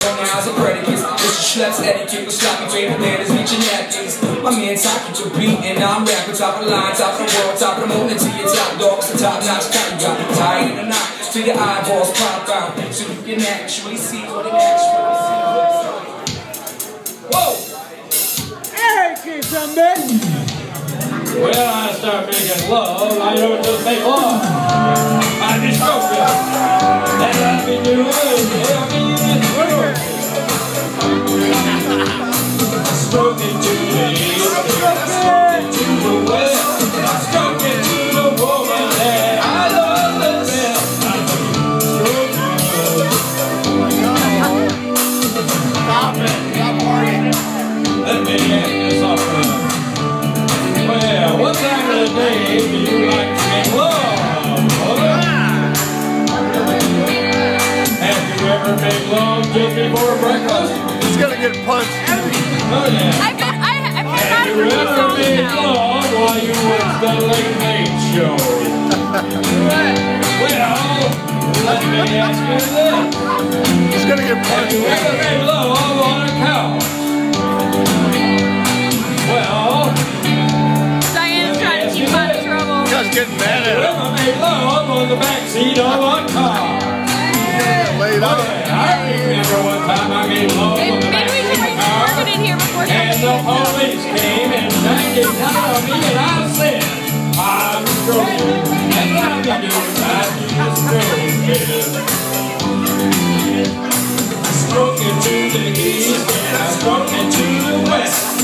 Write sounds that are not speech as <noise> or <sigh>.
Pronouns and predicates. This is Schlepp's etiquette with sloppy paper manners, reaching napkins. My man talking to beat and I'm rapping top of the line, top of the world, top of the moon, until your top dogs, the top notch cut. You got it tight in the knot till your eyeballs pop out, so you can actually see what it actually is. Whoa! Hey, keep something. Well, I start making love. I don't just make love. I just stroke it. That's what I've been doing. Let me ask you something. Well, what time of the day do you like to make love, mother? Have you ever made love just before breakfast? He's gonna get punched. Oh yeah. I've been, I, I've heard Have you ever made now. love while you watch the late night show? <laughs> well, let me ask you this. He's gonna get Have you punched. ever made love trouble. You getting mad have you at him. ever made love on the back seat of a car? Get laid up. I remember one time I made love Maybe, on the back maybe we seat of a car. Morgan in here before And the police came and backed it down on me and I said, I'm stroking. That's what I've been doing. I do the stroking. Stroking to the east and I'm stroking to the west.